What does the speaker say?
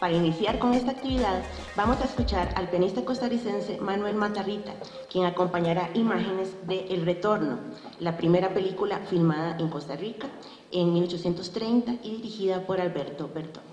Para iniciar con esta actividad, vamos a escuchar al pianista costarricense Manuel Matarrita, quien acompañará imágenes de El Retorno, la primera película filmada en Costa Rica en 1830 y dirigida por Alberto Bertón.